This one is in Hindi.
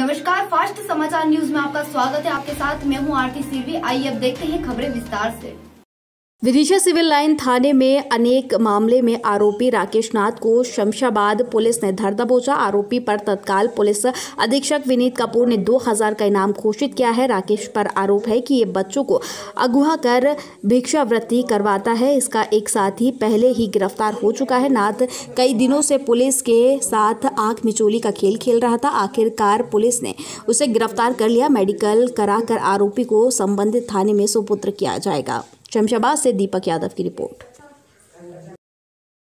नमस्कार, फास्ट समाचार न्यूज़ में आपका स्वागत है। आपके साथ मैं हूँ आरती सिरवी। आइए अब देखते हैं खबरें विस्तार से। विदिशा सिविल लाइन थाने में अनेक मामले में आरोपी राकेश नाथ को शमशाबाद पुलिस ने धर दबोचा। आरोपी पर तत्काल पुलिस अधीक्षक विनीत कपूर ने 2000 का इनाम घोषित किया है। राकेश पर आरोप है कि ये बच्चों को अगुवा कर भिक्षावृत्ति करवाता है। इसका एक साथी पहले ही गिरफ़्तार हो चुका है। नाथ कई दिनों से पुलिस के साथ आँख मिचोली का खेल खेल रहा था। आखिरकार पुलिस ने उसे गिरफ़्तार कर लिया। मेडिकल कराकर आरोपी को संबंधित थाने में सुपुत्र किया जाएगा। शमशाबाद से दीपक यादव की रिपोर्ट।